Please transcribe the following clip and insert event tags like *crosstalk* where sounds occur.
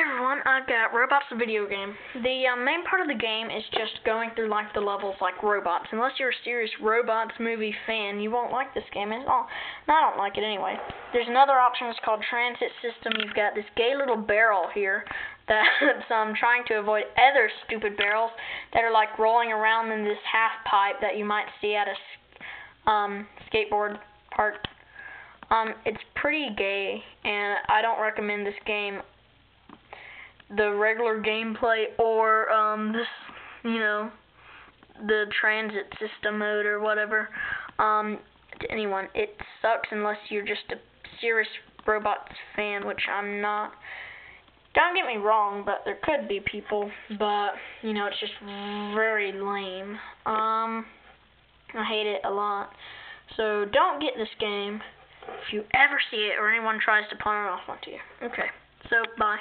Everyone, I've got Robots the video game. The uh, main part of the game is just going through like the levels like robots. Unless you're a serious robots movie fan, you won't like this game at all. And I don't like it anyway. There's another option, it's called Transit System. You've got this gay little barrel here that's *laughs* um, trying to avoid other stupid barrels that are like rolling around in this half pipe that you might see at a um, skateboard park. Um, it's pretty gay, and I don't recommend this game the regular gameplay or um this you know the transit system mode or whatever. Um to anyone it sucks unless you're just a serious robots fan which I'm not. Don't get me wrong but there could be people but you know it's just very lame. Um I hate it a lot. So don't get this game. If you ever see it or anyone tries to pawn it off onto you. Okay. So bye